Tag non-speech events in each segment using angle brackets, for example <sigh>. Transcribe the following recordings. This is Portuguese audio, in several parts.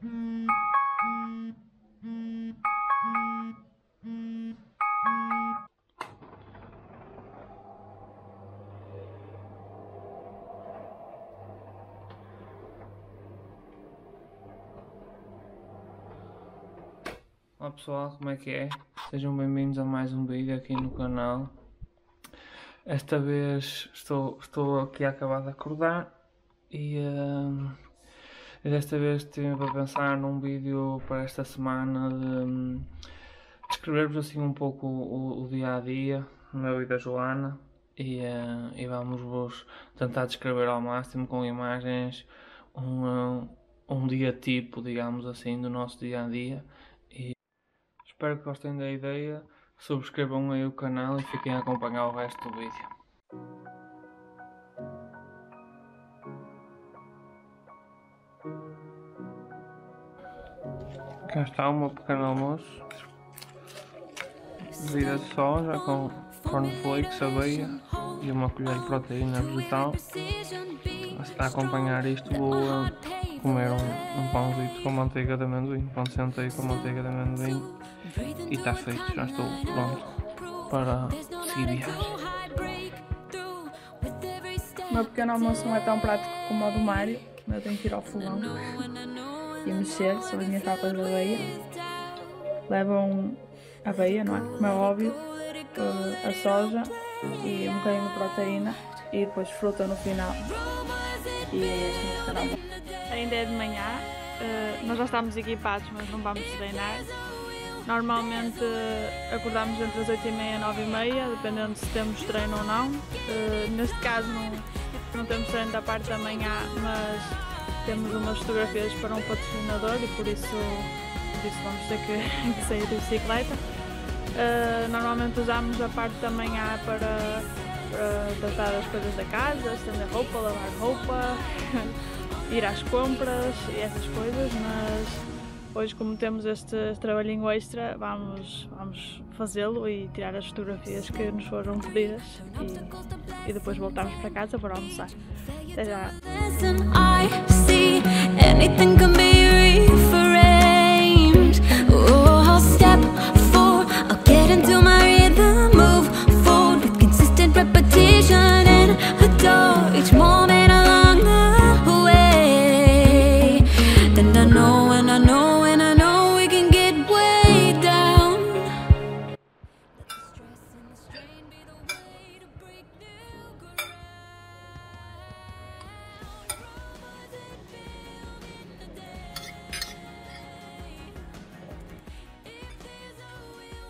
Olá pessoal, como é que é? Sejam bem-vindos a mais um vídeo aqui no canal. Esta vez estou, estou aqui a acabar de acordar e uh, desta vez estive para pensar num vídeo para esta semana de descrever-vos assim um pouco o, o, dia a dia, meu e da Joana. E, uh, e vamos vos tentar descrever ao máximo com imagens um, um dia tipo, digamos assim, do nosso dia a dia. Espero que gostem da ideia, subscrevam aí o canal e fiquem a acompanhar o resto do vídeo. Cá está o meu pequeno almoço. Bebida de soja com cornflakes, aveia e uma colher de proteína vegetal. Está a acompanhar isto vou comer um, um pãozinho com manteiga de amendoim, pão de centeio com manteiga de amendoim e está feito, já estou pronto para seguir viagem. O meu pequeno almoço não é tão prático como o do Mário, eu tenho que ir ao fogão e mexer sobre as minhas papas de aveia. Levam aveia, não é? Como é óbvio, eh, a soja e um bocadinho de proteína e depois fruta no final. E é este. Ainda é de manhã, eh, nós já estamos equipados, mas não vamos treinar. Normalmente acordamos entre as 8h30 e 9h30, dependendo se temos treino ou não. Neste caso não, não temos treino da parte da manhã, mas temos umas fotografias para um patrocinador e por isso, por isso vamos ter que, <laughs> que sair de bicicleta. Uh, normalmente usamos a parte da manhã para, para tratar as coisas da casa, estender roupa, lavar roupa, <laughs> ir às compras e essas coisas, mas Hoje, como temos este trabalhinho extra, vamos, vamos fazê-lo e tirar as fotografias que nos foram pedidas e, e depois voltarmos para casa para almoçar. Até já! Anything can be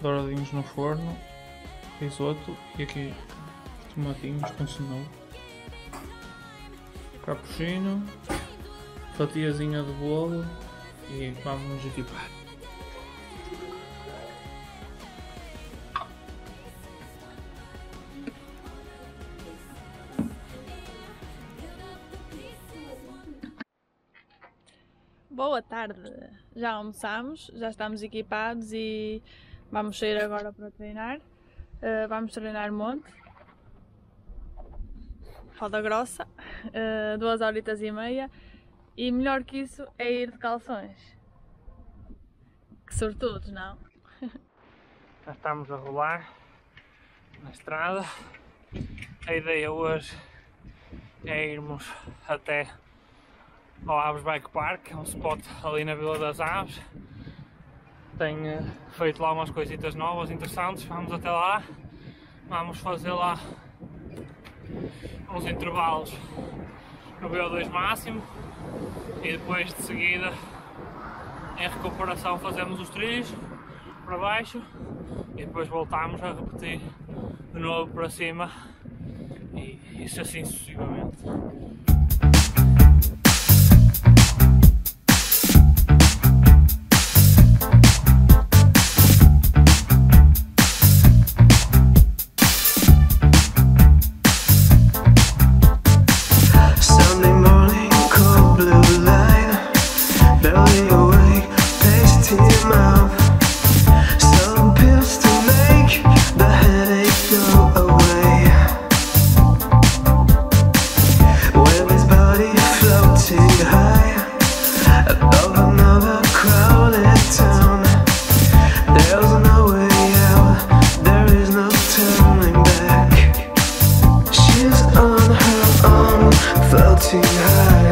douradinhos no forno, risoto e aqui tomatinhos com cenoura, cappuccino, fatiazinha de bolo e vamos equipar. Boa tarde! Já almoçamos, já estamos equipados e Vamos sair agora para treinar. Uh, vamos treinar monte. Roda grossa. Uh, duas horitas e meia. E melhor que isso é ir de calções. Que sortudos, não? <laughs> Já estamos a rolar na estrada. A ideia hoje é irmos até ao Aves Bike Park, um spot ali na Vila das Aves eh, feito lá umas coisitas novas, interessantes. Vamos até lá, vamos fazer lá uns intervalos no VO2 máximo e depois de seguida em recuperação fazemos os trilhos para baixo e depois voltamos a repetir de novo para cima e isso assim sucessivamente.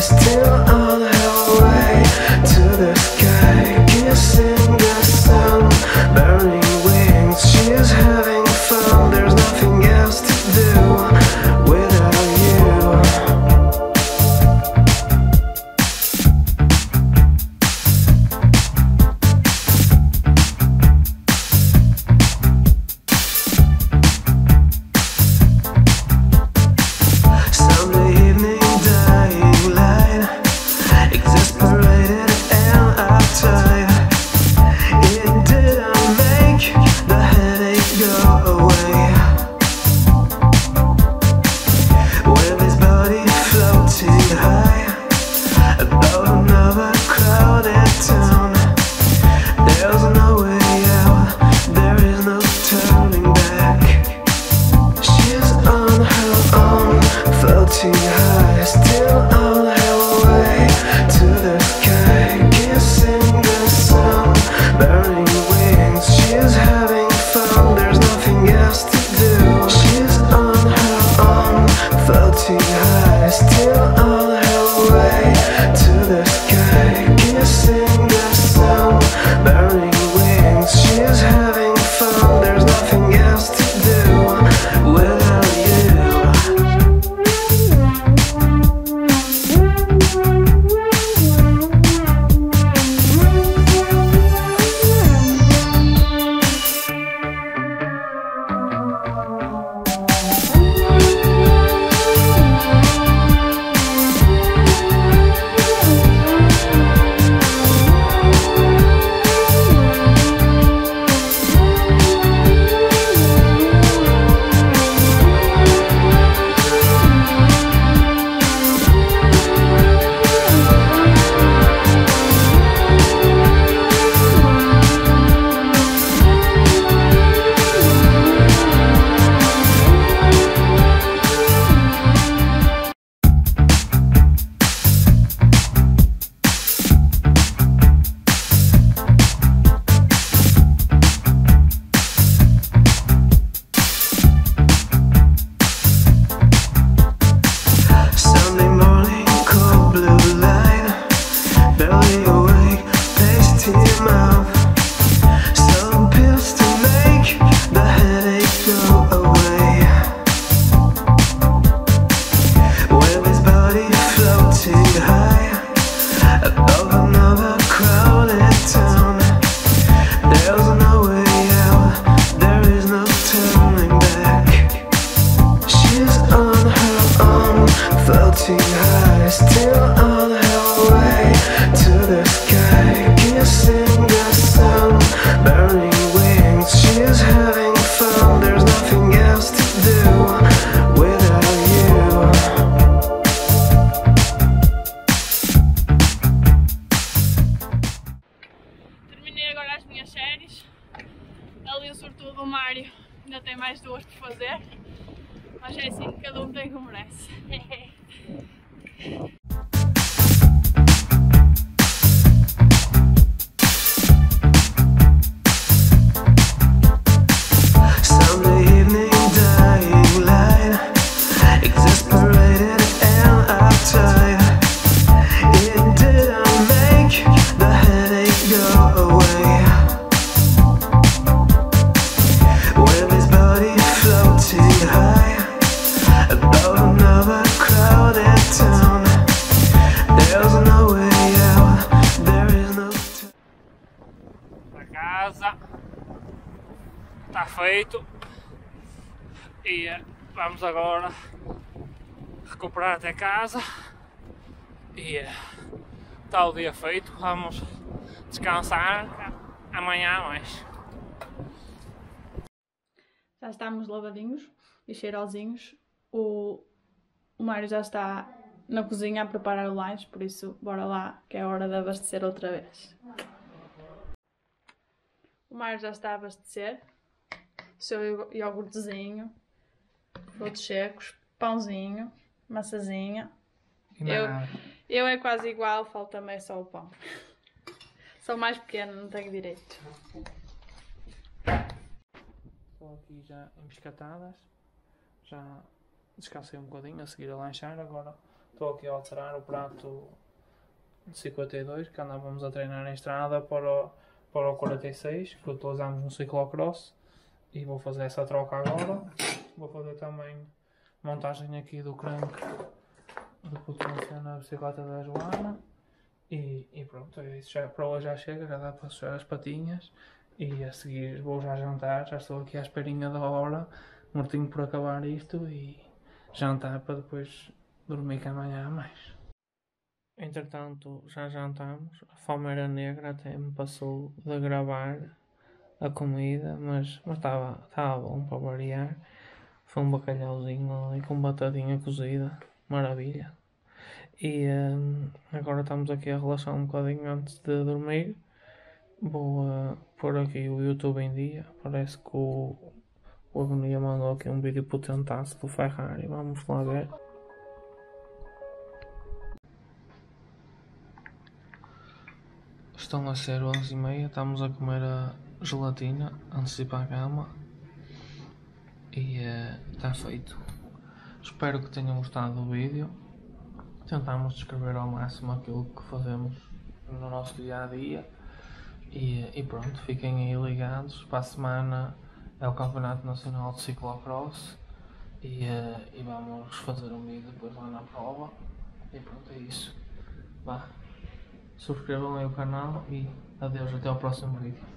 still on her way to the sky, kissing the sun, burning wings. She's having. Floating high, still on her way to the sky, kissing the sun, burning wings. She's having fun, there's nothing else to do without you. Terminei agora as minhas séries. Ali o sortudo ainda tem mais duas por fazer. Mas é assim, cada um tem como merece. <laughs> casa. Está feito. E eh, vamos agora recuperar até casa. E está o dia feito. Vamos descansar. Amanhã mais. Já estamos lavadinhos e cheirosinhos. O, o Mário já está na cozinha a preparar o lanche, por isso bora lá que é hora de abastecer outra vez. O Mário já está a abastecer. O seu iog- iogurtezinho, frutos secos, pãozinho, maçazinha. E Eu-. Eu é quase igual, falta-me é só o pão. <laughs> Sou mais pequena, não tenho direito. Estou aqui já embiscatadas. Já descansei um bocadinho a seguir a lanchar. Agora estou aqui a alterar o prato de 52 que andávamos a treinar em estrada para o, para o 46 que utilizamos no ciclocross e vou fazer essa troca agora. Vou fazer também montagem aqui do crank de potência na bicicleta da Joana. E, e pronto, é isso já, para hoje já chega, já dá para sujar as patinhas. E a seguir vou já jantar, já estou aqui à esperinha da hora, mortinho por acabar isto e jantar para depois dormir que amanhã mais. Entretanto, já jantamos, a fome era negra, até me passou de gravar a comida, mas mas estava estava bom para variar. Foi um bacalhauzinho ali com batadinha cozida, maravilha. E hum, agora estamos aqui a relaxar um bocadinho antes de dormir. Vou uh, pôr aqui o YouTube em dia. Parece que o, o Agonia mandou aqui um vídeo potentaço do Ferrari. Vamos lá ver. Estão a ser 11 e meia, estamos a comer a gelatina antes de ir para a cama e está feito. Espero que tenham gostado do vídeo. Tentamos descrever ao máximo aquilo que fazemos no nosso dia a dia e, e pronto, fiquem aí ligados. Para a semana é o Campeonato Nacional de Ciclocross e, eh, e vamos fazer um vídeo depois lá na prova. E pronto, é isso. Vá subscrevam aí o canal e adeus até ao próximo vídeo.